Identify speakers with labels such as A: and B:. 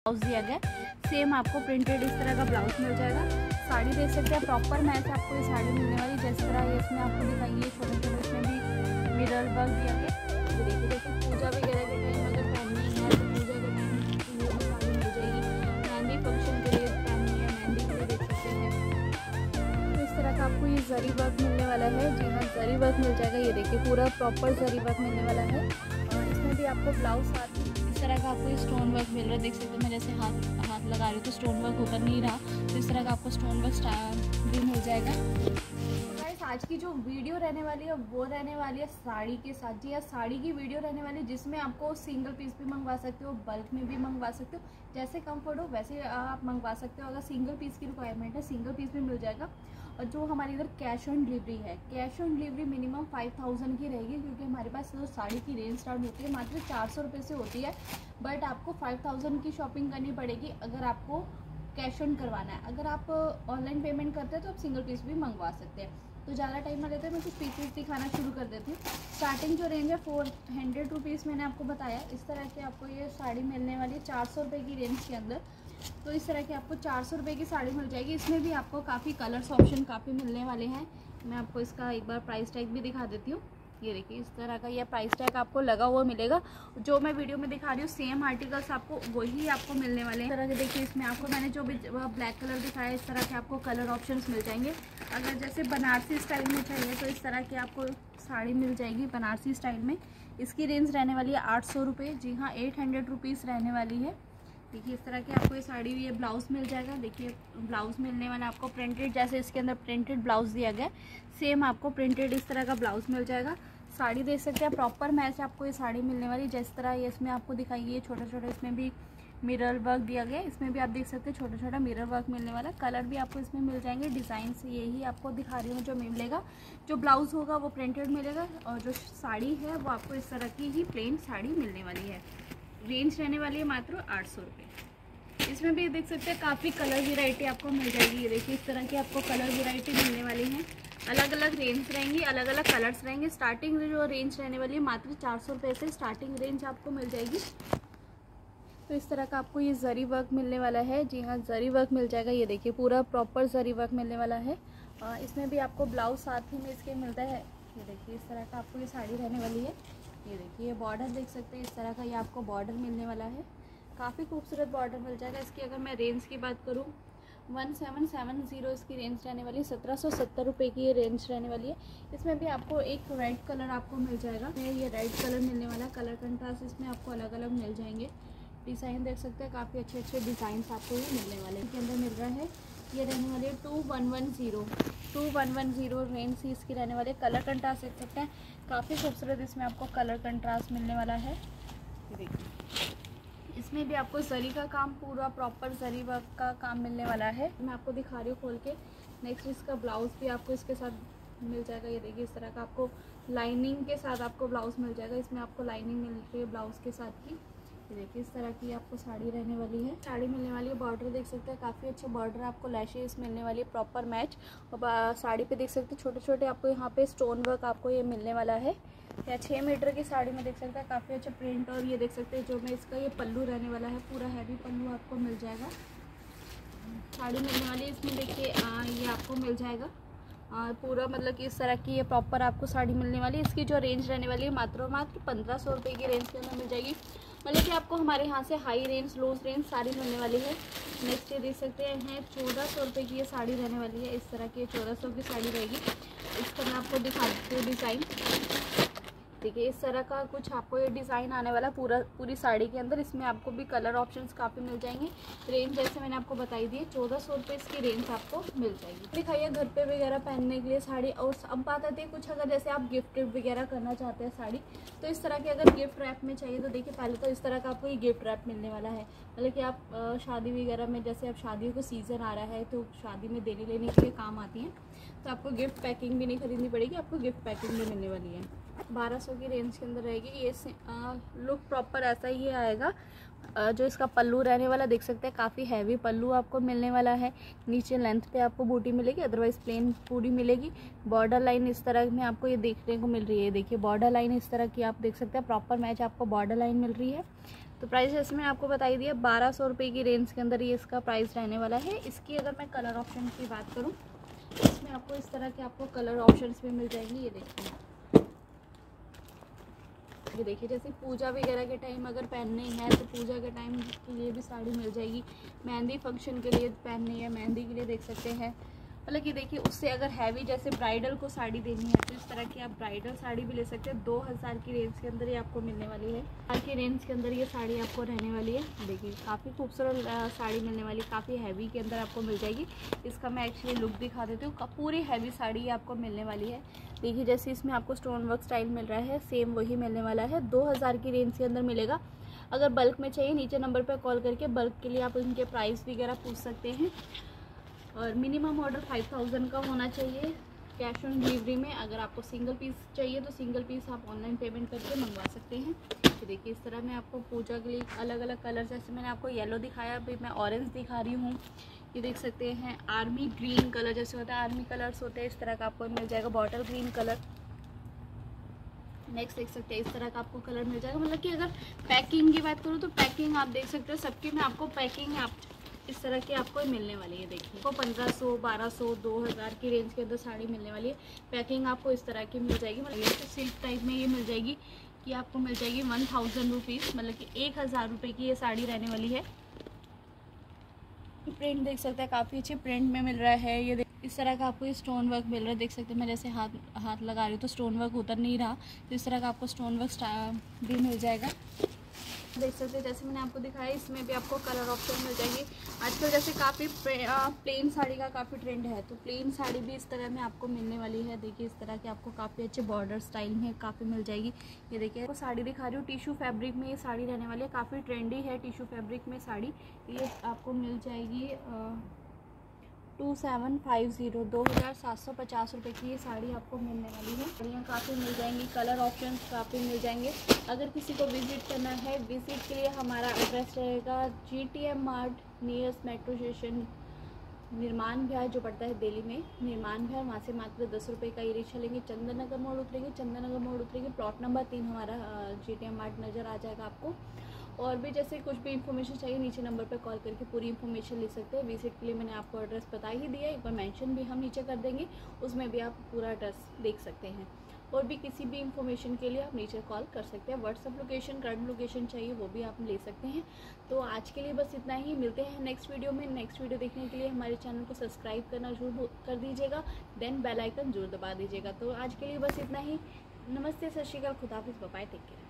A: Blouse दिया गया। Same आपको प्रिंटेड इस तरह का ब्लाउज मिल जाएगा। साड़ी देख सकते हैं प्रॉपर मैच आपको ये साड़ी मिलने वाली। जिस तरह ये इसमें आपको दिखाई है छोटे छोटे इसमें भी मिरर वर्क दिया गया। देखिए पूजा वगैरह के टाइम अगर पहननी है तो पूजा के साड़ी मिल जाएगी। मेहंदी फ़ंक्शन के लिए पहननी है, मेहंदी के लिए देख सकते हैं। तो इस तरह का आपको ये जरी वर्क मिलने वाला है। जी हाँ जरी वर्क मिल जाएगा। ये देखिए, पूरा प्रॉपर जरी वर्क मिलने वाला है। और इसमें भी आपको ब्लाउज साथ तरह का आपको स्टोन वर्क मिल रहा है। देख सकते हो मैं जैसे हाथ हाथ लगा रही हूँ तो स्टोन वर्क होकर नहीं रहा। तो इस तरह का आपको स्टोन वर्क भी मिल जाएगा। आज की जो वीडियो रहने वाली है, वो रहने वाली है साड़ी के साथ। जी या साड़ी की वीडियो रहने वाली है, जिसमें आपको सिंगल पीस भी मंगवा सकते हो बल्क में भी मंगवा सकते हो। जैसे कंफर्ट हो, वैसे आप मंगवा सकते हो। अगर सिंगल पीस की रिक्वायरमेंट है सिंगल पीस भी मिल जाएगा। और जो हमारे इधर कैश ऑन डिलीवरी है cash on delivery minimum five thousand की रहेगी, क्योंकि हमारे पास जो साड़ी की रेंज स्टार्ट होती है, मात्र चार सौ रुपये से होती है। बट आपको फाइव थाउज़ेंड की शॉपिंग करनी पड़ेगी, अगर आपको कैश ऑन करवाना है। अगर आप ऑनलाइन पेमेंट करते हैं तो आप सिंगल पीस भी मंगवा सकते हैं। तो ज़्यादा टाइम ना लेते मैं कुछ पीसेस दिखाना शुरू कर देती हूँ। स्टार्टिंग जो रेंज है फोर हंड्रेड रुपीज़ मैंने आपको बताया। इस तरह की आपको ये साड़ी मिलने वाली है चार सौ रुपये की रेंज के अंदर। तो इस तरह की आपको चार सौ रुपये की साड़ी मिल जाएगी। इसमें भी आपको काफ़ी कलर्स ऑप्शन काफ़ी मिलने वाले हैं। मैं आपको इसका एक बार प्राइस टैग भी दिखा देती हूँ। ये देखिए, इस तरह का ये प्राइस टैग आपको लगा हुआ मिलेगा। जो मैं वीडियो में दिखा रही हूँ सेम आर्टिकल्स आपको, वही आपको मिलने वाले हैं। तरह के देखिए, इसमें आपको मैंने जो भी ब्लैक कलर दिखाया, इस तरह के आपको कलर ऑप्शंस मिल जाएँगे। अगर जैसे बनारसी स्टाइल में चाहिए तो इस तरह की आपको साड़ी मिल जाएगी बनारसी स्टाइल में। इसकी रेंज रहने वाली है आठ सौ जी हाँ एट हंड्रेड रहने वाली है। देखिए, इस तरह की आपको ये साड़ी ये ब्लाउज मिल जाएगा। देखिए ब्लाउज मिलने वाला आपको प्रिंटेड जैसे इसके अंदर प्रिंटेड ब्लाउज दिया गया सेम आपको प्रिंटेड इस तरह का ब्लाउज मिल जाएगा। साड़ी देख सकते हैं प्रॉपर मैच आपको ये साड़ी मिलने वाली। जिस तरह ये इसमें आपको दिखाई है छोटा छोटा इसमें भी मिरर वर्क दिया गया। इसमें भी आप देख सकते हैं छोटा छोटा मिरर वर्क मिलने वाला। कलर भी आपको इसमें मिल जाएँगे। डिज़ाइन यही आपको दिखा रही हूँ, जो मिलेगा। जो ब्लाउज़ होगा, वो प्रिंटेड मिलेगा। और जो साड़ी है, वो आपको इस तरह की ही प्लेन साड़ी मिलने वाली है। रेंज रहने वाली है मात्र आठ सौ रुपये इसमें भी देख सकते हैं, काफ़ी कलर वेराइटी आपको मिल जाएगी। ये देखिए, इस तरह की आपको कलर वेराइटी मिलने वाली है। अलग अलग रेंज रहेंगी अलग अलग कलर्स रहेंगे स्टार्टिंग जो रेंज रहने वाली है, मात्र चार सौ रुपये से स्टार्टिंग रेंज आपको मिल जाएगी। तो इस तरह का आपको ये जरी वर्क मिलने वाला है। जी हाँ जरी वर्क मिल जाएगा। ये देखिए, पूरा प्रॉपर जरी वर्क मिलने वाला है। इसमें भी आपको ब्लाउज साथ ही में इसके मिलता है। ये देखिए, इस तरह का आपको ये साड़ी रहने वाली है। ये देखिए, ये बॉर्डर देख सकते हैं, इस तरह का ये आपको बॉर्डर मिलने वाला है। काफ़ी खूबसूरत बॉर्डर मिल जाएगा। इसकी अगर मैं रेंज की बात करूँ वन सेवन सेवन ज़ीरो इसकी रेंज रहने वाली है, सत्रह सौ सत्तर रुपये की ये रेंज रहने वाली है। इसमें भी आपको एक रेड कलर आपको मिल जाएगा। ये रेड कलर मिलने वाला कलर कंट्रास्ट इसमें आपको अलग अलग मिल जाएँगे। डिज़ाइन देख सकते हैं, काफ़ी अच्छे अच्छे डिज़ाइन आपको ये मिलने वाले हैं। अंदर मिल रहा है ये रहने वाली two one one zero two one one zero range ही इसकी रहने वाली कलर कंट्रास्ट देख सकते हैं. काफ़ी खूबसूरत इसमें आपको कलर कंट्रास्ट मिलने वाला है. देखिए। इसमें भी आपको जरी का काम, पूरा प्रॉपर जरी वर्क का काम मिलने वाला है. मैं आपको दिखा रही हूँ खोल के. नेक्स्ट इसका ब्लाउज़ भी आपको इसके साथ मिल जाएगा. ये देखिए इस तरह का आपको लाइनिंग के साथ आपको ब्लाउज़ मिल जाएगा. इसमें आपको लाइनिंग मिल रही है ब्लाउज़ के साथ की ये देखिए, इस तरह की आपको साड़ी रहने वाली है। साड़ी मिलने वाली है बॉर्डर देख सकते हैं, काफ़ी अच्छे बॉर्डर आपको लैशेस मिलने वाली है प्रॉपर मैच और साड़ी पे देख सकते हैं छोटे छोटे आपको यहाँ पे स्टोन वर्क आपको ये मिलने वाला है। या छः मीटर की साड़ी में देख सकते हैं, काफ़ी अच्छा प्रिंट और ये देख सकते हैं, जो मैं इसका ये पल्लू रहने वाला है, पूरा हैवी पल्लू आपको मिल जाएगा। साड़ी मिलने वाली है, इसमें देखिए ये आपको मिल जाएगा। और पूरा मतलब कि इस तरह की ये प्रॉपर आपको साड़ी मिलने वाली है। इसकी जो रेंज रहने वाली है, मात्र मात्र पंद्रह सौ रुपये की रेंज के अंदर मिल जाएगी। मतलब कि आपको हमारे यहाँ से high range low range sari मिलने वाली है। नेक्स्ट ये देख सकते हैं, चौदह सौ रुपये की ये साड़ी रहने वाली है। इस तरह की चौदह सौ की साड़ी रहेगी। इसका मैं आपको दिखा देती हूँ डिज़ाइन देखिए, इस तरह का कुछ आपको ये डिज़ाइन आने वाला पूरा, पूरी साड़ी के अंदर, इसमें आपको भी कलर ऑप्शंस काफ़ी मिल जाएँगे। रेंज जैसे मैंने आपको बताई दी है, चौदह सौ रुपये इसकी रेंज आपको मिल जाएगी। दिखाइए, घर पे वगैरह पहनने के लिए साड़ी, और अब बात आती है कुछ अगर जैसे आप गिफ्ट वगैरह करना चाहते हैं साड़ी तो इस तरह की अगर गिफ्ट रैप में चाहिए तो देखिए, पहले तो इस तरह का आपको ये गिफ्ट रैप मिलने वाला है। मतलब कि आप शादी वगैरह में, जैसे अब शादियों का सीज़न आ रहा है तो शादी में देने लेने के लिए काम आती हैं तो आपको गिफ्ट पैकिंग भी नहीं खरीदनी पड़ेगी, आपको गिफ्ट पैकिंग भी मिलने वाली है। बारह सौ की रेंज के अंदर रहेगी। ये आ, लुक प्रॉपर ऐसा ही आएगा। आ, जो इसका पल्लू रहने वाला देख सकते हैं काफ़ी हैवी पल्लू आपको मिलने वाला है। नीचे लेंथ पे आपको बूटी मिलेगी अदरवाइज़ प्लेन पूरी मिलेगी। बॉर्डर लाइन इस तरह में आपको ये देखने को मिल रही है। देखिए बॉर्डर लाइन इस तरह की आप देख सकते हैं प्रॉपर मैच आपको बॉर्डर लाइन मिल रही है। तो प्राइस जैसे मैंने आपको बताई दिया बारह सौ रुपये की रेंज के अंदर ये इसका प्राइस रहने वाला है। इसकी अगर मैं कलर ऑप्शन की बात करूँ इसमें आपको इस तरह के आपको कलर ऑप्शन भी मिल जाएँगे। ये देखिए। ये देखिए, जैसे पूजा वगैरह के टाइम अगर पहनने हैं तो पूजा के टाइम के लिए भी साड़ी मिल जाएगी। मेहंदी फ़ंक्शन के लिए पहननी है, मेहंदी के लिए देख सकते हैं। मतलब कि देखिए, उससे अगर हैवी जैसे ब्राइडल को साड़ी देनी है तो इस तरह की आप ब्राइडल साड़ी भी ले सकते हैं। दो हज़ार की रेंज के अंदर ये आपको मिलने वाली है। हज़ार की रेंज के अंदर ये साड़ी आपको रहने वाली है। देखिए, काफ़ी खूबसूरत साड़ी मिलने वाली, काफ़ी हैवी के अंदर आपको मिल जाएगी। इसका मैं एक्चुअली लुक दिखा देती हूँ। पूरी हैवी साड़ी आपको मिलने वाली है। देखिए, जैसे इसमें आपको स्टोन वर्क स्टाइल मिल रहा है सेम वही मिलने वाला है। दो हज़ार की रेंज के अंदर मिलेगा। अगर बल्क में चाहिए, नीचे नंबर पर कॉल करके बल्क के लिए आप इनके प्राइस वगैरह पूछ सकते हैं। और मिनिमम ऑर्डर फाइव थाउज़ेंड का होना चाहिए कैश ऑन डिलीवरी में। अगर आपको सिंगल पीस चाहिए तो सिंगल पीस आप ऑनलाइन पेमेंट करके मंगवा सकते हैं। तो देखिए, इस तरह मैं आपको पूजा के लिए अलग अलग कलर जैसे मैंने आपको येलो दिखाया, अभी मैं ऑरेंज दिखा रही हूँ। ये देख सकते हैं आर्मी ग्रीन कलर जैसे होता है आर्मी कलर्स होते हैं, इस तरह का आपको मिल जाएगा बॉटल ग्रीन कलर नेक्स्ट देख सकते हैं, इस तरह का आपको कलर मिल जाएगा। मतलब कि अगर पैकिंग की बात करूँ तो पैकिंग आप देख सकते हो, सबकी मैं आपको पैकिंग आप इस तरह की आपको मिलने वाली है, देखिए। आपको पंद्रह सौ, बारह सौ, दो हज़ार की रेंज के अंदर साड़ी मिलने वाली है। पैकिंग आपको इस तरह की मिल जाएगी। मतलब तो सिल्क टाइप में ये मिल जाएगी कि आपको मिल जाएगी वन थाउज़ेंड रुपीज़ मतलब कि एक हज़ार रुपये की ये साड़ी रहने वाली है। प्रिंट देख सकते हैं, काफ़ी अच्छे प्रिंट में मिल रहा है। ये इस तरह का आपको ये स्टोन वर्क मिल रहा है। देख सकते हैं, मैं जैसे हाथ हाथ लगा रही हूँ तो स्टोन वर्क उतर नहीं रहा। तो इस तरह का आपको स्टोन वर्क भी मिल जाएगा। देख सकते हैं, जैसे मैंने आपको दिखाया, इसमें भी आपको कलर ऑप्शन मिल जाएगी। आजकल जैसे काफ़ी प्लेन साड़ी का काफ़ी ट्रेंड है तो प्लेन साड़ी भी इस तरह में आपको मिलने वाली है। देखिए, इस तरह की आपको काफ़ी अच्छे बॉर्डर स्टाइल में काफ़ी मिल जाएगी। ये देखिए, आपको साड़ी दिखा रही हूँ टिशू फैब्रिक में ये साड़ी रहने वाली है। काफ़ी ट्रेंडी है टिशू फैब्रिक में साड़ी। ये आपको मिल जाएगी टू सेवन फाइव ज़ीरो दो हज़ार सात सौ पचास रुपये की ये साड़ी आपको मिलने वाली है। साड़ियाँ काफ़ी मिल जाएँगी कलर ऑप्शन काफ़ी मिल जाएँगे। अगर किसी को विज़िट करना है विज़िट के लिए हमारा एड्रेस रहेगा G T M mart nearest metro station Nirman Vihar जो पड़ता है दिल्ली में। निर्माण विहार वहाँ से मात्र दस रुपये का ई रिक्शा लेंगे चंदन नगर मोड़ उतरेंगे चंदन नगर मोड़ उतरेंगे। प्लॉट नंबर तीन हमारा जी टी एम मार्ट नज़र आ जाएगा आपको। और भी जैसे कुछ भी इन्फॉर्मेशन चाहिए, नीचे नंबर पर कॉल करके पूरी इन्फॉर्मेशन ले सकते हैं। विज़िट के लिए मैंने आपको एड्रेस बता ही दिया एक बार मेंशन भी हम नीचे कर देंगे, उसमें भी आप पूरा एड्रेस देख सकते हैं। और भी किसी भी इन्फॉर्मेशन के लिए आप नीचे कॉल कर सकते हैं। व्हाट्सअप लोकेशन करंट लोकेशन चाहिए, वो भी आप ले सकते हैं। तो आज के लिए बस इतना ही। मिलते हैं नेक्स्ट वीडियो में। नेक्स्ट वीडियो देखने के लिए हमारे चैनल को सब्सक्राइब करना ज़रूर कर दीजिएगा। देन बेल आइकन ज़रूर दबा दीजिएगा। तो आज के लिए बस इतना ही। नमस्ते, सत श्रीकाल खुदाफिज बाय टेक केयर